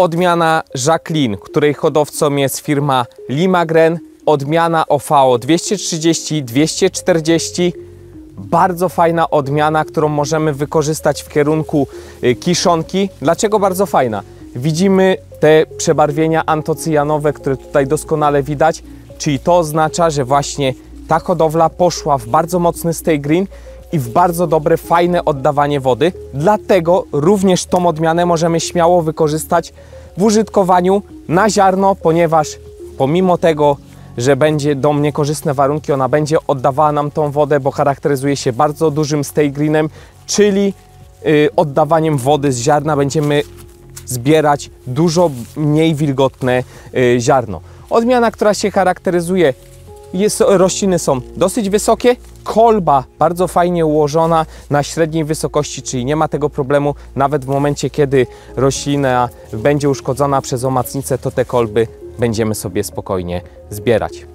odmiana Jacqueline, której hodowcą jest firma Limagren, odmiana OVO 230, 240. Bardzo fajna odmiana, którą możemy wykorzystać w kierunku y, kiszonki. Dlaczego bardzo fajna? Widzimy te przebarwienia antocyjanowe, które tutaj doskonale widać, czyli to oznacza, że właśnie ta hodowla poszła w bardzo mocny stay green i w bardzo dobre, fajne oddawanie wody. Dlatego również tą odmianę możemy śmiało wykorzystać w użytkowaniu na ziarno, ponieważ pomimo tego, że będzie do mnie korzystne warunki, ona będzie oddawała nam tą wodę, bo charakteryzuje się bardzo dużym stay greenem, czyli y, oddawaniem wody z ziarna będziemy zbierać dużo mniej wilgotne y, ziarno. Odmiana, która się charakteryzuje, jest, rośliny są dosyć wysokie, kolba bardzo fajnie ułożona na średniej wysokości, czyli nie ma tego problemu, nawet w momencie, kiedy roślina będzie uszkodzona przez omacnicę, to te kolby będziemy sobie spokojnie zbierać.